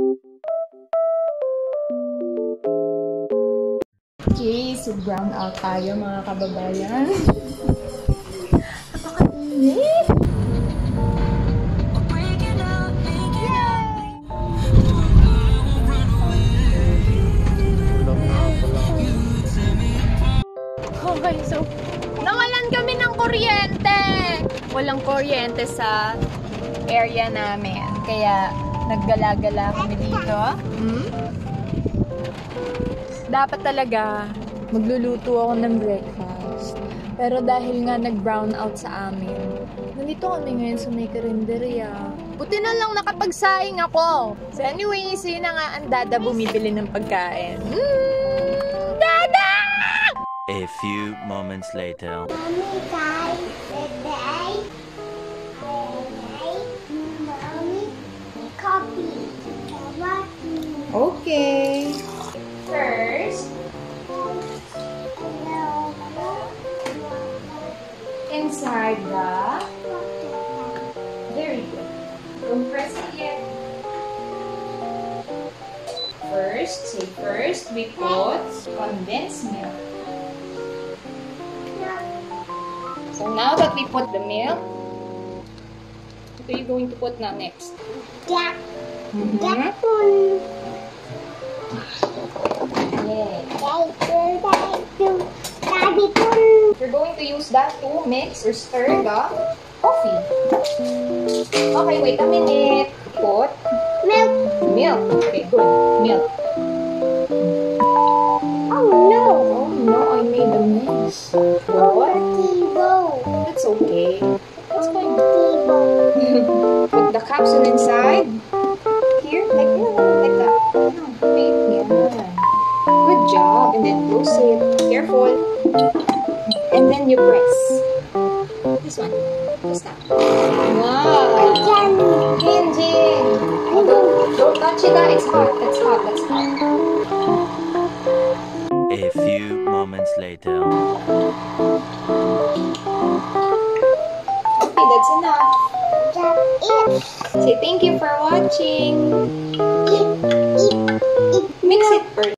Okay, so brown out tayo mga kababayan. Napakainit! Okay, so nawalan kami ng kuryente. Walang kuryente sa area namin. Kaya naggala-gala kami dito. Hmm? Dapat talaga magluluto ako ng breakfast. Pero dahil nga nag-brown out sa amin, nandito kami ngayon sa may karinderya. Buti na lang nakapagsaing ako. So anyway, yun na nga ang dada bumibili ng pagkain. Mm, dada! A few moments later. Mommy, guys, today inside the... Very good. Don't press it yet. First, say first, we put condensed milk. So now that we put the milk, what are you going to put now next? Jack. Mhm. Jack We're going to use that to mix or stir the coffee. Okay, wait a minute. Put Milk. milk. Okay, good. Milk. Oh no. Oh no, I made a mess. Oh, What? Tibo. That's okay. That's fine. Put the capsule inside. Here, like that, like that. Wait, yeah. Good job. And then close it. Careful. And then you press. This one. Just that. Wow. Jin, Jin. Don't, touch it. It's hot. It's hot. That's hot. A few moments later. Okay, that's enough. It. Say thank you for watching. Mix it first.